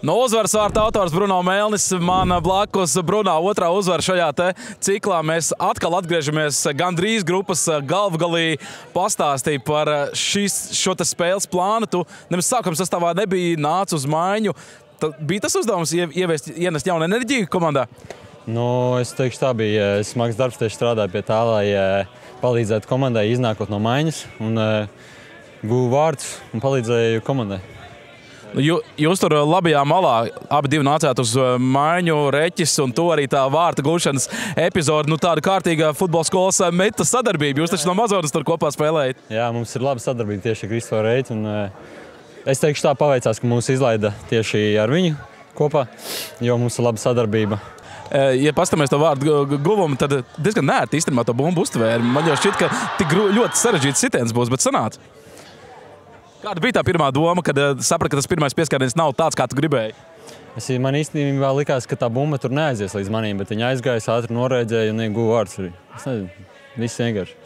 No uzvaras vārta autors Bruno Mēlnis, man blakus Bruno otrā uzvara šajā ciklā. Mēs atkal atgriežamies gandrīz grupas galvgalī pastāstīt par šis, šo spēles plānu. Tu nemaz sākuma sastāvā nebija nācis uz maiņu. Tad bija tas uzdevums ieviest, ienest jaunu enerģiju komandā? Nu, es teikšu, tā bija smags darbs. Tieši strādāju pie tā, lai palīdzētu komandai iznākot no maiņas. Un, Gūvu vārdus un palīdzēju komandai. Jūs tur labajā malā abi nācāt uz maiņu reķis, un to arī tā vārta gūšanas epizode. Nu, tāda kārtīga futbola skolas meta sadarbība. Jūs taču no Mazonas tur kopā spēlējat. Jā, mums ir laba sadarbība tieši ar Kristofru Reitu. Un, es teikšu, tā paveicās, ka mūs izlaida tieši ar viņu kopā, jo mums ir laba sadarbība. Ja paskatāmies to vārdu guvumu, tad diezgan nērti īstenībā to bumbu uztvēra. Man jau šķiet, ka tik ļoti sarežģīts sitiens būs, bet sanāca. Kāda bija tā pirmā doma, kad uh, saprati, ka tas pirmais pieskāriens nav tāds, kā tu gribēji? Es, man īstenībā likās, ka tā bumba tur neaizies līdz manim, bet viņa aizgāja, ātri norēģēja un ieguva vārds. Es nezinu, viss vienkārši.